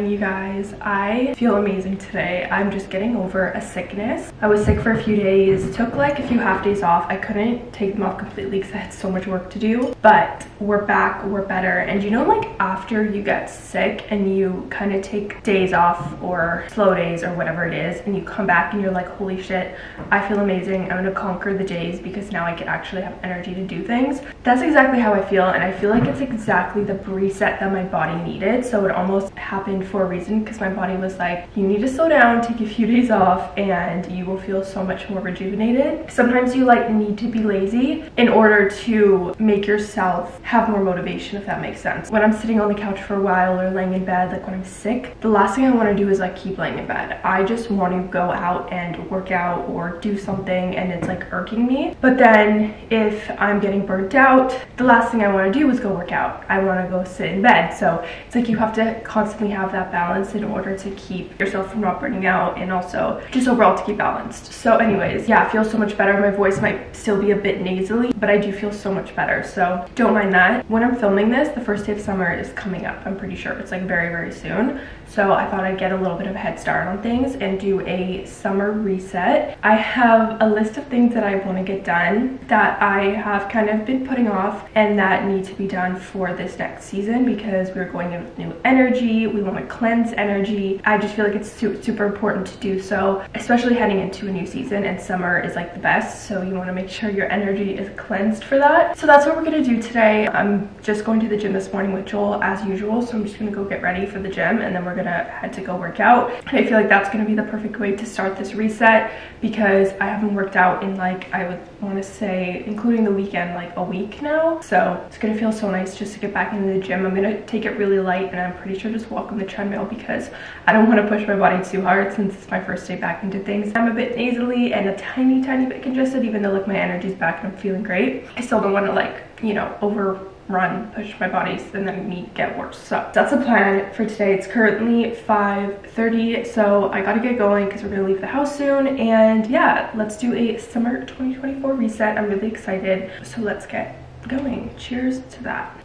Morning, you guys. I feel amazing today. I'm just getting over a sickness. I was sick for a few days, took like a few half days off. I couldn't take them off completely because I had so much work to do, but we're back, we're better. And you know, like after you get sick and you kind of take days off or slow days or whatever it is, and you come back and you're like, holy shit, I feel amazing. I'm gonna conquer the days because now I can actually have energy to do things. That's exactly how I feel. And I feel like it's exactly the reset that my body needed. So it almost happened for a reason because my body was like, you need to slow down, take a few days off, and you will feel so much more rejuvenated. Sometimes you like need to be lazy in order to make yourself have more motivation, if that makes sense. When I'm sitting on the couch for a while or laying in bed, like when I'm sick, the last thing I want to do is like keep laying in bed. I just want to go out and work out or do something and it's like irking me. But then if I'm getting burnt out, the last thing I want to do is go work out. I want to go sit in bed. So it's like you have to constantly have that balance in order to keep yourself from not burning out and also just overall to keep balanced. So anyways, yeah, I feel so much better. My voice might still be a bit nasally, but I do feel so much better. So don't mind that. When I'm filming this, the first day of summer is coming up. I'm pretty sure it's like very, very soon. So I thought I'd get a little bit of a head start on things and do a summer reset. I have a list of things that I want to get done that I have kind of been putting off and that need to be done for this next season because we're going in with new energy. We want to cleanse energy. I just feel like it's super important to do so, especially heading into a new season and summer is like the best. So you want to make sure your energy is cleansed for that. So that's what we're to do today. I'm just going to the gym this morning with Joel as usual. So I'm just to go get ready for the gym and then we're gonna head to go work out. And I feel like that's gonna be the perfect way to start this reset because I haven't worked out in like, I would wanna say, including the weekend, like a week now. So it's gonna feel so nice just to get back into the gym. I'm gonna take it really light and I'm pretty sure just walk on the because I don't wanna push my body too hard since it's my first day back into things. I'm a bit nasally and a tiny, tiny bit congested even though like my energy's back and I'm feeling great. I still don't wanna like, you know, over run, push my body, and then me get worse. So that's the plan for today. It's currently 5.30, so I gotta get going because we're gonna leave the house soon. And yeah, let's do a summer 2024 reset. I'm really excited. So let's get going. Cheers to that.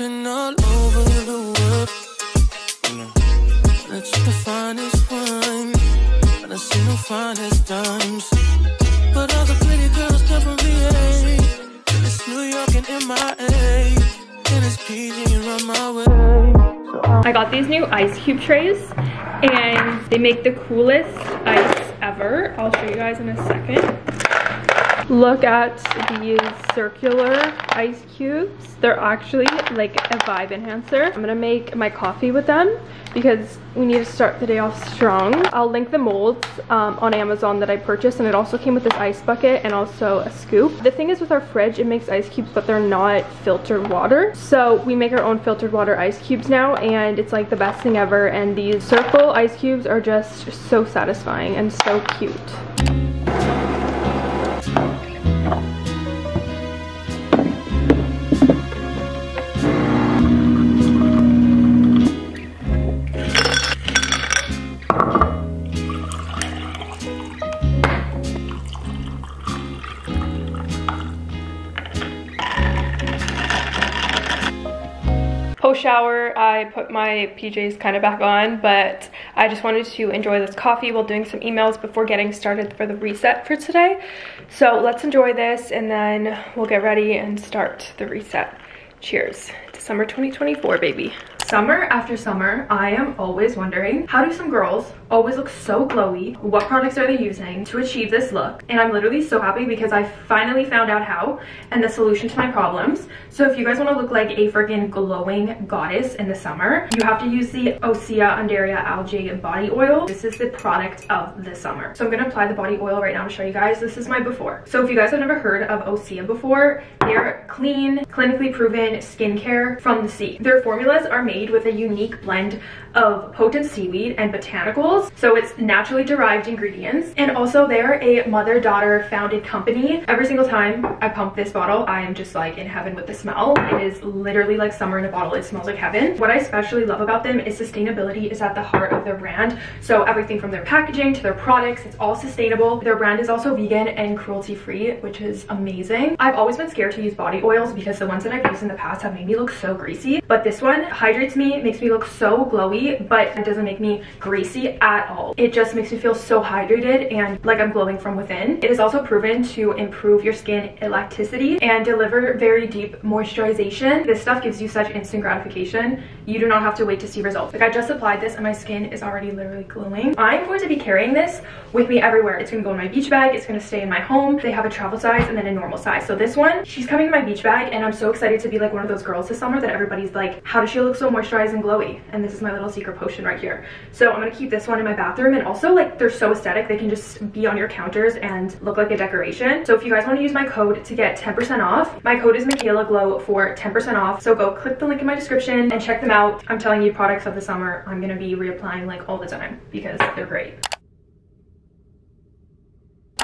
All over the world it's the finest wine, I finest dimes. But all the pretty girls. It's New York and MIA, and it's PG run my way. I got these new ice cube trays, and they make the coolest ice ever. I'll show you guys in a second. Look at these circular ice cubes. They're actually like a vibe enhancer. I'm gonna make my coffee with them because we need to start the day off strong. I'll link the molds um, on Amazon that I purchased and it also came with this ice bucket and also a scoop. The thing is with our fridge, it makes ice cubes but they're not filtered water. So we make our own filtered water ice cubes now and it's like the best thing ever and these circle ice cubes are just so satisfying and so cute. Shower, I put my PJs kind of back on, but I just wanted to enjoy this coffee while doing some emails before getting started for the reset for today. So let's enjoy this and then we'll get ready and start the reset. Cheers to summer 2024, baby. Summer after summer, I am always wondering, how do some girls always look so glowy? What products are they using to achieve this look? And I'm literally so happy because I finally found out how and the solution to my problems. So if you guys want to look like a freaking glowing goddess in the summer, you have to use the Osea Undaria Algae Body Oil. This is the product of the summer. So I'm going to apply the body oil right now to show you guys. This is my before. So if you guys have never heard of Osea before, they're clean, clinically proven skincare from the sea. Their formulas are made made with a unique blend of potent seaweed and botanicals. So it's naturally derived ingredients. And also they're a mother-daughter founded company. Every single time I pump this bottle, I am just like in heaven with the smell. It is literally like summer in a bottle. It smells like heaven. What I especially love about them is sustainability is at the heart of their brand. So everything from their packaging to their products, it's all sustainable. Their brand is also vegan and cruelty free, which is amazing. I've always been scared to use body oils because the ones that I've used in the past have made me look so greasy. But this one hydrates me, makes me look so glowy, but it doesn't make me greasy at all. It just makes me feel so hydrated and like I'm glowing from within. It is also proven to improve your skin elasticity and deliver very deep moisturization. This stuff gives you such instant gratification. You do not have to wait to see results. Like I just applied this and my skin is already literally glowing. I'm going to be carrying this with me everywhere. It's gonna go in my beach bag. It's gonna stay in my home. They have a travel size and then a normal size. So this one, she's coming in my beach bag and I'm so excited to be like one of those girls this summer that everybody's like, how does she look so moisturized and glowy? And this is my little secret potion right here. So I'm gonna keep this one in my bathroom and also like they're so aesthetic. They can just be on your counters and look like a decoration. So if you guys wanna use my code to get 10% off, my code is Michaela Glow for 10% off. So go click the link in my description and check them out. I'm telling you products of the summer I'm gonna be reapplying like all the time because they're great.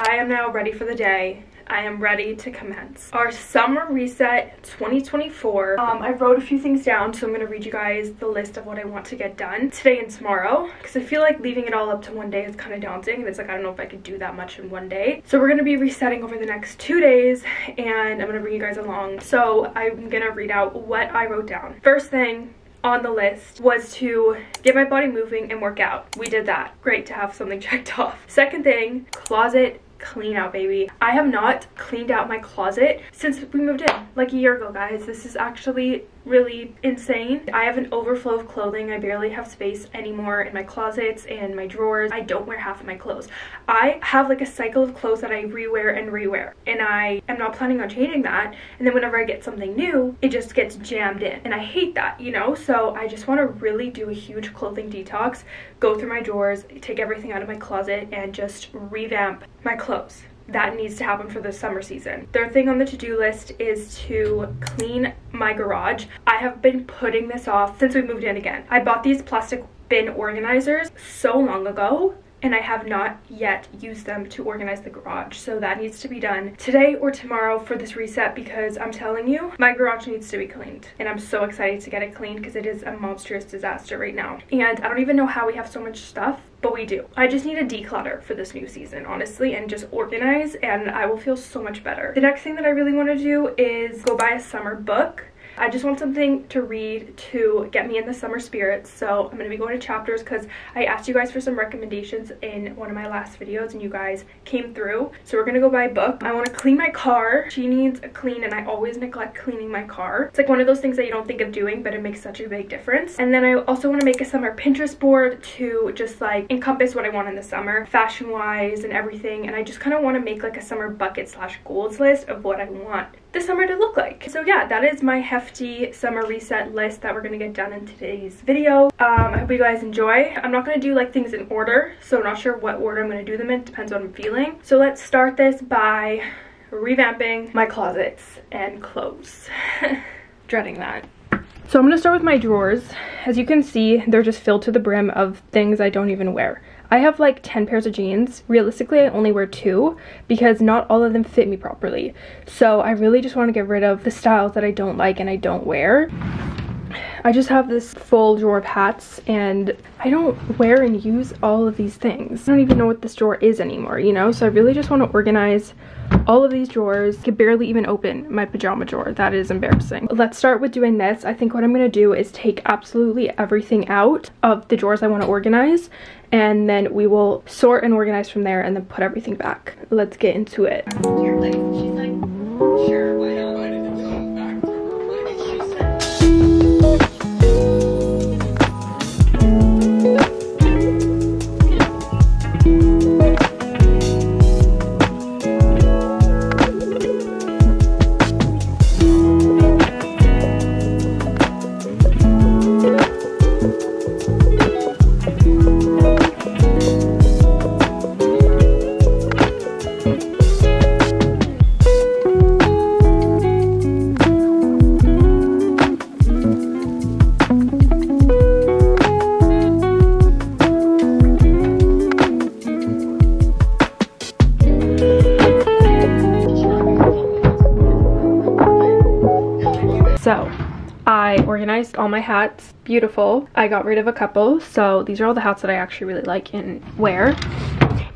I am now ready for the day. I am ready to commence our summer reset 2024. Um, I wrote a few things down, so I'm going to read you guys the list of what I want to get done today and tomorrow because I feel like leaving it all up to one day is kind of daunting and it's like I don't know if I could do that much in one day. So we're going to be resetting over the next two days and I'm going to bring you guys along. So I'm going to read out what I wrote down. First thing, on the list was to get my body moving and work out. We did that. Great to have something checked off. Second thing, closet clean out baby. I have not cleaned out my closet since we moved in like a year ago guys. This is actually really insane. I have an overflow of clothing. I barely have space anymore in my closets and my drawers. I don't wear half of my clothes. I have like a cycle of clothes that I rewear and rewear and I am not planning on changing that. And then whenever I get something new, it just gets jammed in and I hate that, you know? So I just want to really do a huge clothing detox, go through my drawers, take everything out of my closet and just revamp my clothes that needs to happen for the summer season. Third thing on the to-do list is to clean my garage. I have been putting this off since we moved in again. I bought these plastic bin organizers so long ago and I have not yet used them to organize the garage. So that needs to be done today or tomorrow for this reset because I'm telling you, my garage needs to be cleaned. And I'm so excited to get it cleaned because it is a monstrous disaster right now. And I don't even know how we have so much stuff but we do. I just need to declutter for this new season, honestly, and just organize, and I will feel so much better. The next thing that I really want to do is go buy a summer book. I just want something to read to get me in the summer spirits. So I'm going to be going to chapters because I asked you guys for some recommendations in one of my last videos and you guys came through. So we're going to go buy a book. I want to clean my car. She needs a clean and I always neglect cleaning my car. It's like one of those things that you don't think of doing but it makes such a big difference. And then I also want to make a summer Pinterest board to just like encompass what I want in the summer fashion wise and everything. And I just kind of want to make like a summer bucket slash goals list of what I want the summer to look like. So yeah, that is my hefty summer reset list that we're gonna get done in today's video. Um, I hope you guys enjoy. I'm not gonna do like things in order, so I'm not sure what order I'm gonna do them in, depends on what I'm feeling. So let's start this by revamping my closets and clothes. Dreading that. So I'm gonna start with my drawers. As you can see, they're just filled to the brim of things I don't even wear. I have like 10 pairs of jeans. Realistically, I only wear two because not all of them fit me properly. So I really just want to get rid of the styles that I don't like and I don't wear. I just have this full drawer of hats and I don't wear and use all of these things. I don't even know what this drawer is anymore, you know? So I really just want to organize all of these drawers could barely even open my pajama drawer. That is embarrassing. Let's start with doing this. I think what i'm going to do is take absolutely everything out of the drawers i want to organize and then we will sort and organize from there and then put everything back. Let's get into it. So my hats. Beautiful. I got rid of a couple. So these are all the hats that I actually really like and wear.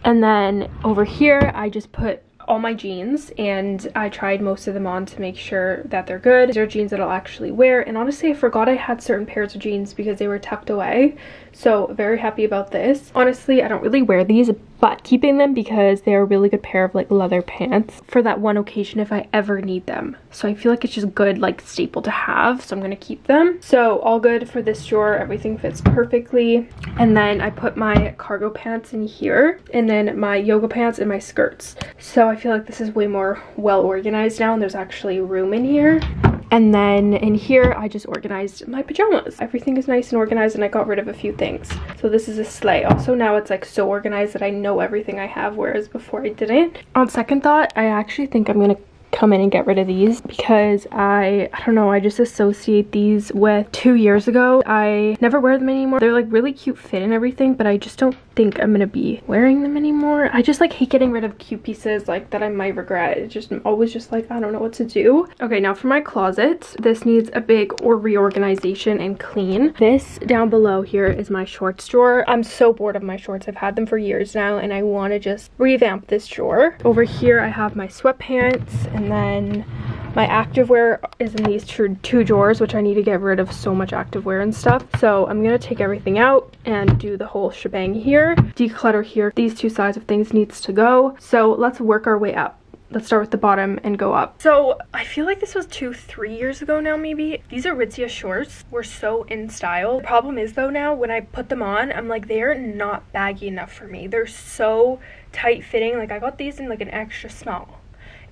And then over here, I just put all my jeans and I tried most of them on to make sure that they're good. These are jeans that I'll actually wear and honestly I forgot I had certain pairs of jeans because they were tucked away so very happy about this. Honestly I don't really wear these but keeping them because they're a really good pair of like leather pants for that one occasion if I ever need them. So I feel like it's just good like staple to have so I'm gonna keep them. So all good for this drawer everything fits perfectly and then I put my cargo pants in here and then my yoga pants and my skirts. So I feel like this is way more well organized now and there's actually room in here. And then in here, I just organized my pajamas. Everything is nice and organized and I got rid of a few things. So this is a sleigh. Also now it's like so organized that I know everything I have, whereas before I didn't. On second thought, I actually think I'm gonna come in and get rid of these because I, I don't know, I just associate these with two years ago. I never wear them anymore. They're like really cute fit and everything, but I just don't think I'm gonna be wearing them anymore. I just like hate getting rid of cute pieces like that I might regret. It's just I'm always just like, I don't know what to do. Okay, now for my closet. This needs a big or reorganization and clean. This down below here is my shorts drawer. I'm so bored of my shorts. I've had them for years now and I want to just revamp this drawer. Over here I have my sweatpants and then my activewear is in these two, two drawers, which I need to get rid of so much activewear and stuff. So I'm going to take everything out and do the whole shebang here. Declutter here. These two sides of things needs to go. So let's work our way up let's start with the bottom and go up. So I feel like this was two, three years ago now maybe. These Aritzia shorts were so in style. The problem is though now when I put them on, I'm like they're not baggy enough for me. They're so tight fitting. Like I got these in like an extra small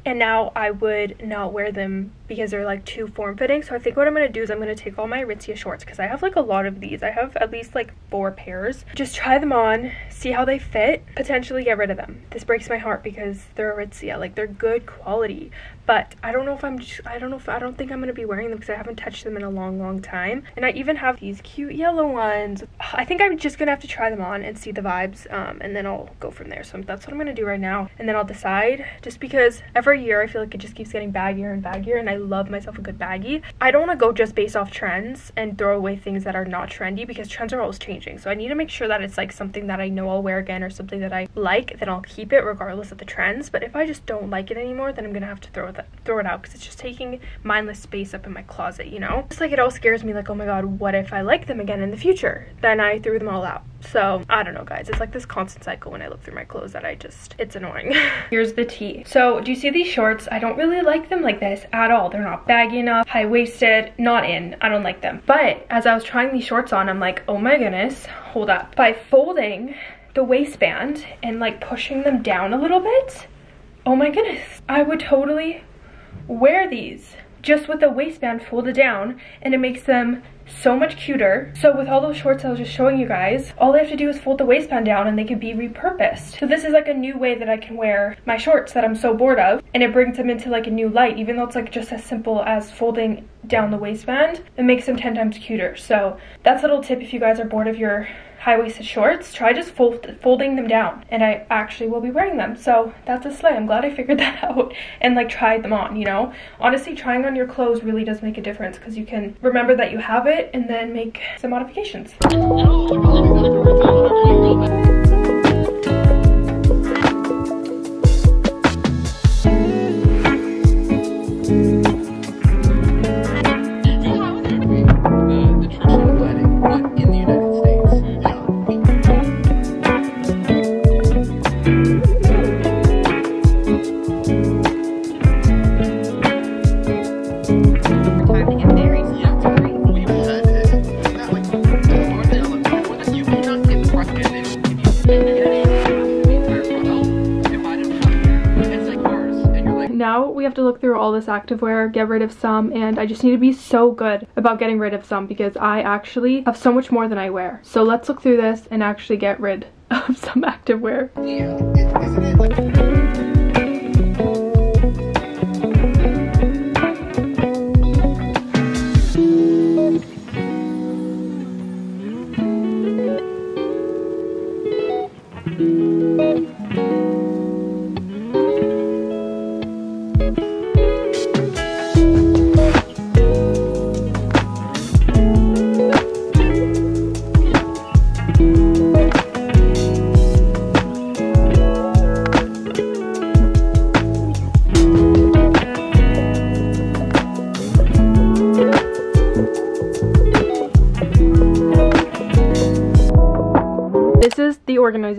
and now I would not wear them because they're like too form fitting. So I think what I'm to do is I'm to take all my Aritzia shorts because I have like a lot of these. I have at least like four pairs. Just try them on, see how they fit, potentially get rid of them. This breaks my heart because they're Aritzia. Like they're good quality but I don't know if I'm just, I don't know if I don't think I'm gonna be wearing them because I haven't touched them in a long long time and I even have these cute yellow ones I think I'm just gonna have to try them on and see the vibes um, and then I'll go from there so that's what I'm gonna do right now and then I'll decide just because every year I feel like it just keeps getting baggier and baggier and I love myself a good baggy I don't want to go just based off trends and throw away things that are not trendy because trends are always changing so I need to make sure that it's like something that I know I'll wear again or something that I like then I'll keep it regardless of the trends but if I just don't like it anymore then I'm gonna have to throw it throw it out because it's just taking mindless space up in my closet, you know? It's like it all scares me like, oh my god, what if I like them again in the future? Then I threw them all out. So I don't know guys, it's like this constant cycle when I look through my clothes that I just, it's annoying. Here's the tea. So do you see these shorts? I don't really like them like this at all. They're not baggy enough, high-waisted, not in. I don't like them. But as I was trying these shorts on, I'm like, oh my goodness, hold up. By folding the waistband and like pushing them down a little bit, oh my goodness, I would totally wear these just with the waistband folded down and it makes them so much cuter. So with all those shorts I was just showing you guys, all I have to do is fold the waistband down and they can be repurposed. So this is like a new way that I can wear my shorts that I'm so bored of and it brings them into like a new light even though it's like just as simple as folding down the waistband. It makes them 10 times cuter. So that's a little tip if you guys are bored of your high-waisted shorts, try just fold, folding them down and I actually will be wearing them. So that's a slay. I'm glad I figured that out and like tried them on, you know? Honestly, trying on your clothes really does make a difference because you can remember that you have it and then make some modifications. Activewear, get rid of some, and I just need to be so good about getting rid of some because I actually have so much more than I wear. So let's look through this and actually get rid of some activewear. Yeah.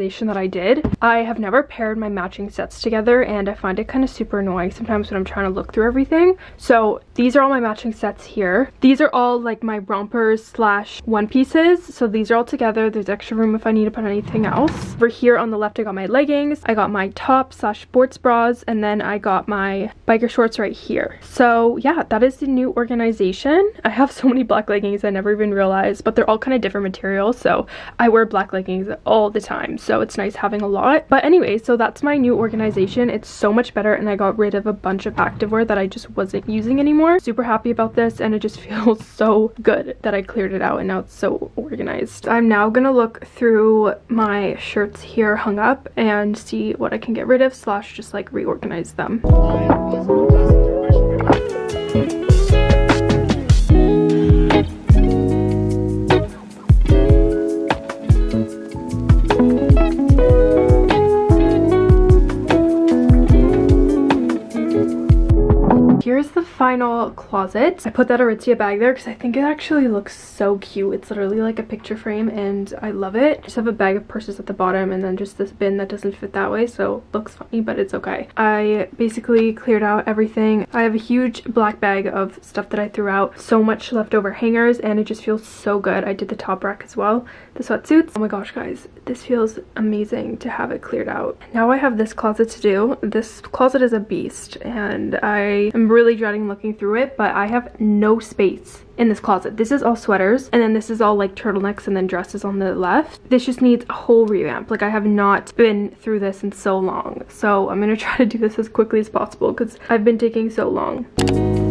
Reorganization that I did. I have never paired my matching sets together and I find it kind of super annoying sometimes when I'm trying to look through everything. So these are all my matching sets here. These are all like my rompers slash one pieces. So these are all together. There's extra room if I need to put anything else. Over here on the left I got my leggings. I got my top slash sports bras and then I got my biker shorts right here. So yeah, that is the new organization. I have so many black leggings I never even realized, but they're all kind of different materials. So I wear black leggings all the time. So it's nice having a lot. But anyway, so that's my new organization. It's so much better and I got rid of a bunch of activewear that I just wasn't using anymore. Super happy about this and it just feels so good that I cleared it out and now it's so organized. I'm now gonna look through my shirts here hung up and see what I can get rid of slash just like reorganize them. Final closet. I put that Aritzia bag there because I think it actually looks so cute. It's literally like a picture frame and I love it. Just have a bag of purses at the bottom and then just this bin that doesn't fit that way so looks funny but it's okay. I basically cleared out everything. I have a huge black bag of stuff that I threw out. So much leftover hangers and it just feels so good. I did the top rack as well. The sweatsuits. Oh my gosh guys, this feels amazing to have it cleared out. Now I have this closet to do. This closet is a beast and I am really dreading looking through it, but I have no space in this closet. This is all sweaters and then this is all like turtlenecks and then dresses on the left. This just needs a whole revamp. Like I have not been through this in so long. So I'm gonna try to do this as quickly as possible because I've been taking so long.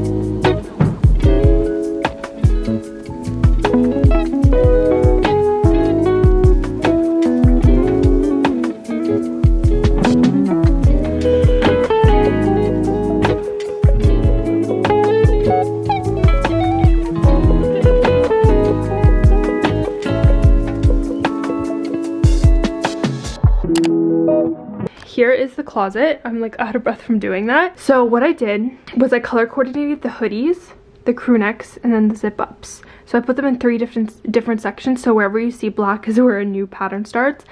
Closet. I'm like out of breath from doing that. So what I did was I color coordinated the hoodies, the crew necks, and then the zip ups. So I put them in three different different sections. So wherever you see black is where a new pattern starts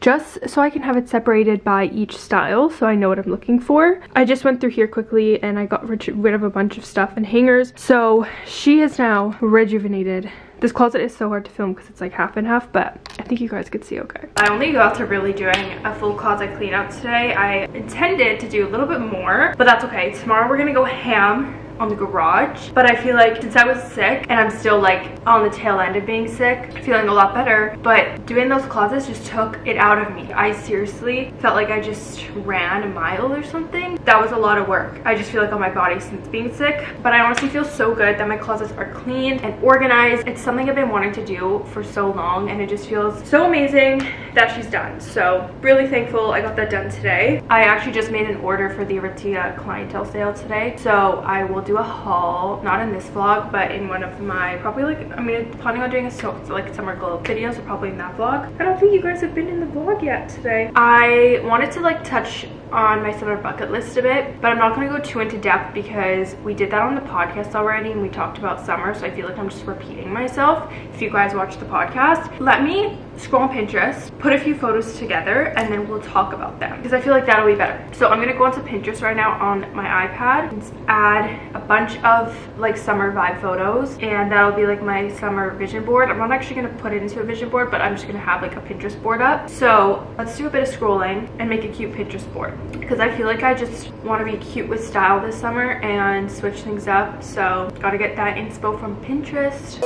just so I can have it separated by each style so I know what I'm looking for. I just went through here quickly and I got rid of a bunch of stuff and hangers. So she is now rejuvenated this closet is so hard to film because it's like half and half, but I think you guys could see okay. I only got to really doing a full closet clean out today. I intended to do a little bit more, but that's okay. Tomorrow we're gonna go ham on the garage but I feel like since I was sick and I'm still like on the tail end of being sick feeling a lot better but doing those closets just took it out of me. I seriously felt like I just ran a mile or something. That was a lot of work. I just feel like on my body since being sick but I honestly feel so good that my closets are clean and organized. It's something I've been wanting to do for so long and it just feels so amazing that she's done. So really thankful I got that done today. I actually just made an order for the Aritzia clientele sale today so I will do a haul, not in this vlog, but in one of my, probably like, I mean, planning on doing a so, like summer glow videos, or probably in that vlog. I don't think you guys have been in the vlog yet today. I wanted to like touch on my summer bucket list a bit, but I'm not gonna go too into depth because we did that on the podcast already and we talked about summer, so I feel like I'm just repeating myself. If you guys watch the podcast, let me scroll on Pinterest, put a few photos together, and then we'll talk about them because I feel like that'll be better. So I'm gonna go onto Pinterest right now on my iPad and add a bunch of like summer vibe photos and that'll be like my summer vision board. I'm not actually gonna put it into a vision board, but I'm just gonna have like a Pinterest board up. So let's do a bit of scrolling and make a cute Pinterest board because I feel like I just want to be cute with style this summer and switch things up. So gotta get that inspo from Pinterest.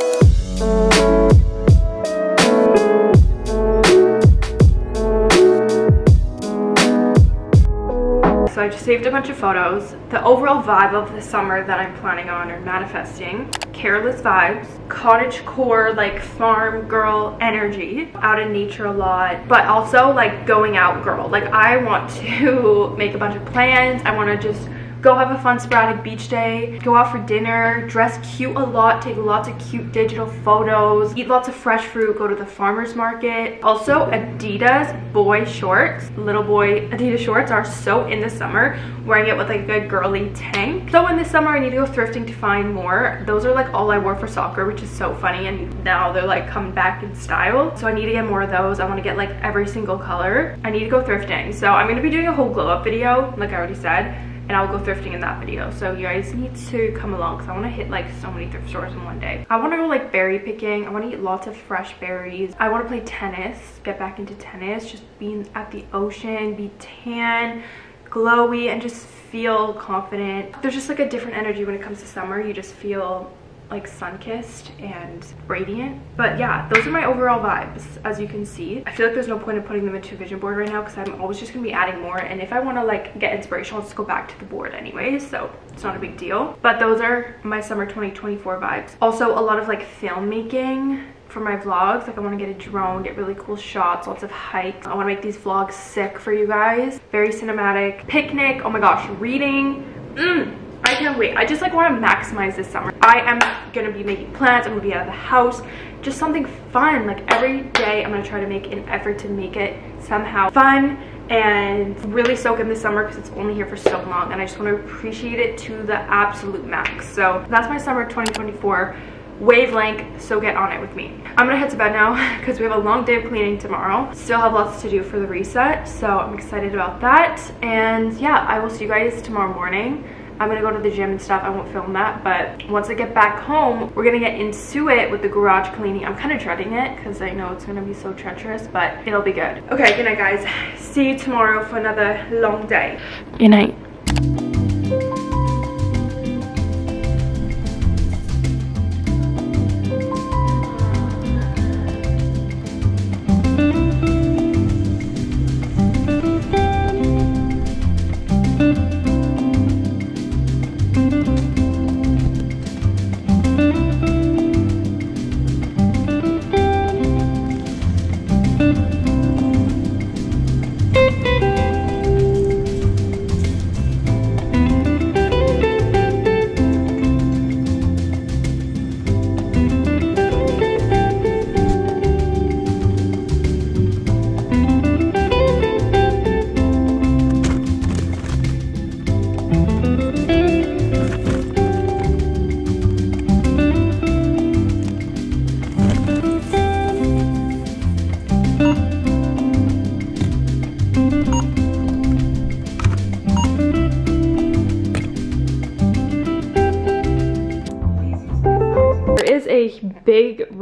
So I just saved a bunch of photos. The overall vibe of the summer that I'm planning on or manifesting, careless vibes, cottage core, like farm girl energy, out in nature a lot, but also like going out girl. Like I want to make a bunch of plans. I want to just go have a fun sporadic beach day, go out for dinner, dress cute a lot, take lots of cute digital photos, eat lots of fresh fruit, go to the farmer's market. Also, Adidas boy shorts, little boy Adidas shorts are so in the summer, wearing it with like a girly tank. So in the summer, I need to go thrifting to find more. Those are like all I wore for soccer, which is so funny. And now they're like coming back in style. So I need to get more of those. I want to get like every single color. I need to go thrifting. So I'm going to be doing a whole glow up video, like I already said and I'll go thrifting in that video. So you guys need to come along because I want to hit like so many thrift stores in one day. I want to go like berry picking. I want to eat lots of fresh berries. I want to play tennis, get back into tennis, just being at the ocean, be tan, glowy, and just feel confident. There's just like a different energy when it comes to summer. You just feel like sun-kissed and radiant. But yeah, those are my overall vibes, as you can see. I feel like there's no point in putting them into a vision board right now because I'm always just gonna be adding more. And if I wanna like get inspiration, I'll just go back to the board anyways, so it's not a big deal. But those are my summer 2024 vibes. Also, a lot of like filmmaking for my vlogs like i want to get a drone get really cool shots lots of hikes i want to make these vlogs sick for you guys very cinematic picnic oh my gosh reading mm. I can't wait. I just like want to maximize this summer. I am going to be making plans. I'm going to be out of the house. Just something fun. Like every day I'm going to try to make an effort to make it somehow fun and really soak in the summer because it's only here for so long and I just want to appreciate it to the absolute max. So that's my summer 2024 wavelength so get on it with me i'm gonna head to bed now because we have a long day of cleaning tomorrow still have lots to do for the reset so i'm excited about that and yeah i will see you guys tomorrow morning I'm gonna go to the gym and stuff. I won't film that, but once I get back home, we're gonna get into it with the garage cleaning. I'm kind of dreading it because I know it's gonna be so treacherous, but it'll be good. Okay, good night, guys. See you tomorrow for another long day. Good night.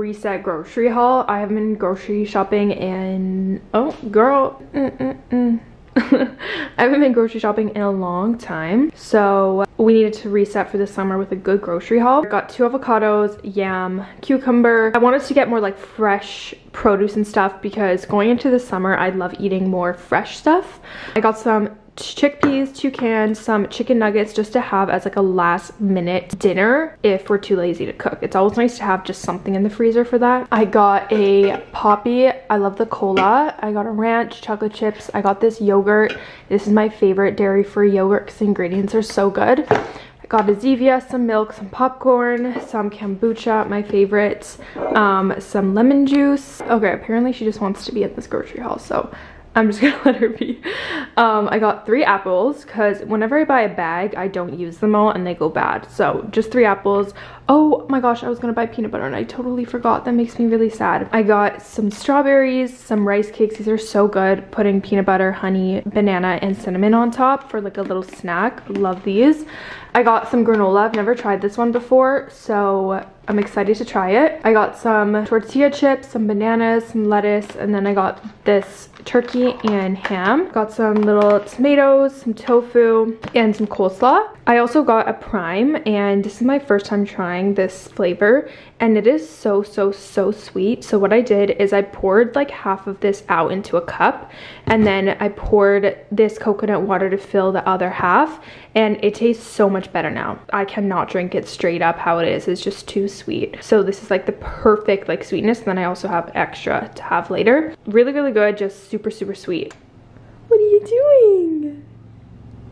Reset grocery haul. I have been grocery shopping in, oh girl, mm -mm -mm. I haven't been grocery shopping in a long time. So we needed to reset for the summer with a good grocery haul. Got two avocados, yam, cucumber. I wanted to get more like fresh produce and stuff because going into the summer, I love eating more fresh stuff. I got some chickpeas, two cans, some chicken nuggets just to have as like a last minute dinner if we're too lazy to cook. It's always nice to have just something in the freezer for that. I got a Poppi. I love the cola. I got a ranch, chocolate chips. I got this yogurt. This is my favorite dairy-free yogurt because the ingredients are so good. I got a Zevia, some milk, some popcorn, some kombucha, my favorites, um, some lemon juice. Okay, apparently she just wants to be at this grocery haul, so I'm just gonna let her be. Um, I got three apples because whenever I buy a bag, I don't use them all and they go bad. So just three apples. Oh my gosh, I was gonna buy peanut butter and I totally forgot. That makes me really sad. I got some strawberries, some rice cakes. These are so good. Putting peanut butter, honey, banana, and cinnamon on top for like a little snack. Love these. I got some granola. I've never tried this one before, so I'm excited to try it. I got some tortilla chips, some bananas, some lettuce, and then I got this turkey and ham. Got some little tomatoes, some tofu, and some coleslaw. I also got a prime, and this is my first time trying this flavor, and it is so, so, so sweet. So what I did is I poured like half of this out into a cup, and then I poured this coconut water to fill the other half, and it tastes so much better now. I cannot drink it straight up how it is. It's just too sweet. So this is like the perfect like sweetness. And then I also have extra to have later. Really, really good. Just super, super sweet. What are you doing?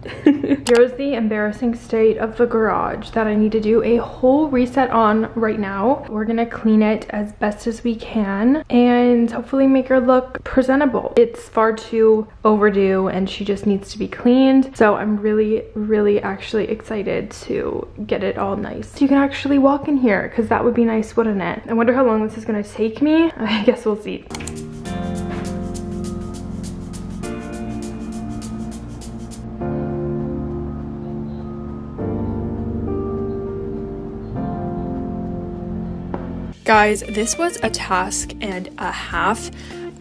Here's the embarrassing state of the garage that I need to do a whole reset on right now. We're gonna clean it as best as we can and hopefully make her look presentable. It's far too overdue and she just needs to be cleaned. So I'm really, really actually excited to get it all nice. So you can actually walk in here because that would be nice, wouldn't it? I wonder how long this is gonna take me. I guess we'll see. Guys, this was a task and a half.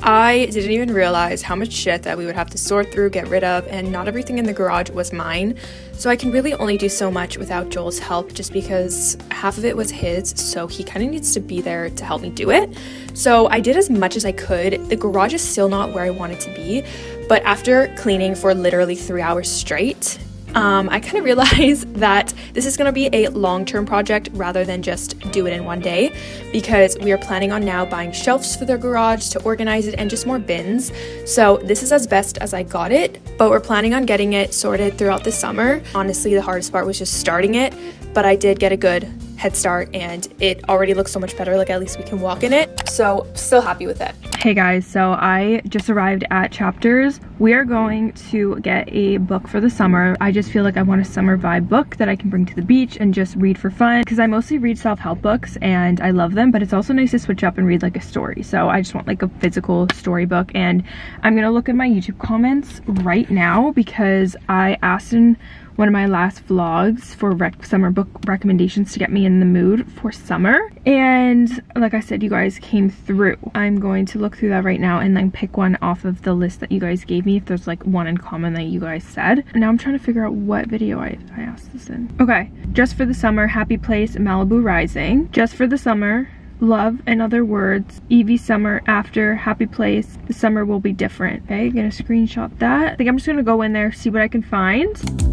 I didn't even realize how much shit that we would have to sort through, get rid of, and not everything in the garage was mine. So I can really only do so much without Joel's help just because half of it was his, so he kind of needs to be there to help me do it. So I did as much as I could. The garage is still not where I want it to be, but after cleaning for literally three hours straight, um, I kind of realized that this is going to be a long term project rather than just do it in one day because we are planning on now buying shelves for the garage to organize it and just more bins. So this is as best as I got it, but we're planning on getting it sorted throughout the summer. Honestly, the hardest part was just starting it, but I did get a good head start and it already looks so much better like at least we can walk in it. So still happy with it. Hey guys so i just arrived at chapters. We are going to get a book for the summer. I just feel like i want a summer vibe book that i can bring to the beach and just read for fun because i mostly read self-help books and i love them but it's also nice to switch up and read like a story. So i just want like a physical storybook and i'm gonna look at my youtube comments right now because i asked in one of my last vlogs for rec summer book recommendations to get me in the mood for summer. And like I said, you guys came through. I'm going to look through that right now and then pick one off of the list that you guys gave me if there's like one in common that you guys said. Now I'm trying to figure out what video I, I asked this in. Okay, just for the summer, Happy Place, Malibu Rising. Just for the summer, love and other words every summer after happy place the summer will be different okay gonna screenshot that i think i'm just gonna go in there see what i can find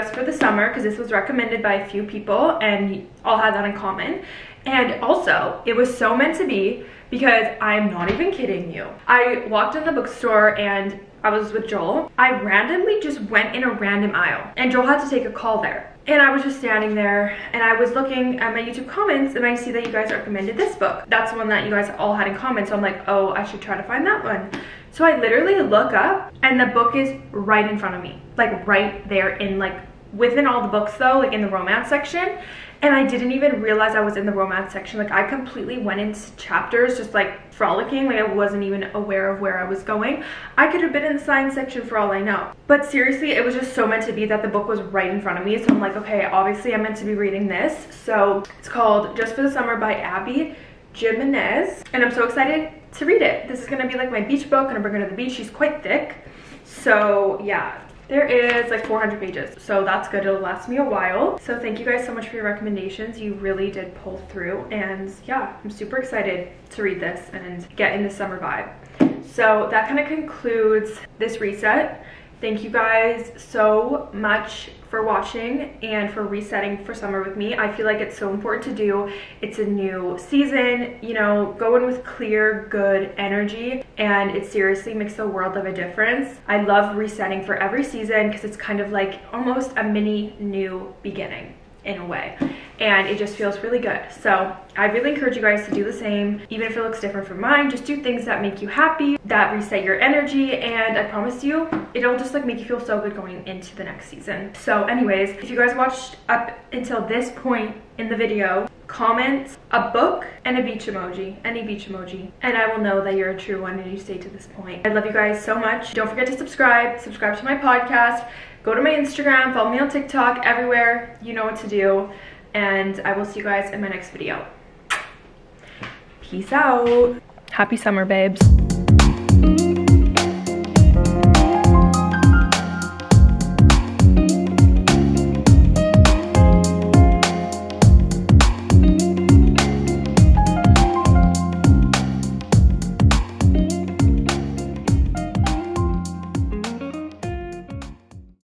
for just for the summer because this was recommended by a few people and all had that in common. And also, it was so meant to be because I'm not even kidding you. I walked in the bookstore and I was with Joel. I randomly just went in a random aisle and Joel had to take a call there. And I was just standing there and I was looking at my YouTube comments and I see that you guys recommended this book. That's the one that you guys all had in common. So I'm like, oh, I should try to find that one. So I literally look up and the book is right in front of me, like right there in like within all the books though, like in the romance section. And I didn't even realize I was in the romance section. Like I completely went into chapters just like frolicking. Like I wasn't even aware of where I was going. I could have been in the science section for all I know. But seriously, it was just so meant to be that the book was right in front of me. So I'm like, okay, obviously I'm meant to be reading this. So it's called Just for the Summer by Abby Jimenez. And I'm so excited to read it. This is gonna be like my beach book. I'm gonna bring her to the beach. She's quite thick. So yeah, there is like 400 pages. So that's good. It'll last me a while. So thank you guys so much for your recommendations. You really did pull through. And yeah, I'm super excited to read this and get in the summer vibe. So that kind of concludes this reset. Thank you guys so much for watching and for resetting for summer with me. I feel like it's so important to do. It's a new season, you know, go in with clear, good energy and it seriously makes a world of a difference. I love resetting for every season because it's kind of like almost a mini new beginning in a way. And it just feels really good. So i really encourage you guys to do the same. Even if it looks different from mine just do things that make you happy that reset your energy and i promise you it'll just like make you feel so good going into the next season. So anyways if you guys watched up until this point in the video comment a book and a beach emoji any beach emoji and i will know that you're a true one and you stayed to this point. I love you guys so much. Don't forget to subscribe. Subscribe to my podcast go to my Instagram, follow me on TikTok, everywhere. You know what to do. And I will see you guys in my next video. Peace out. Happy summer, babes.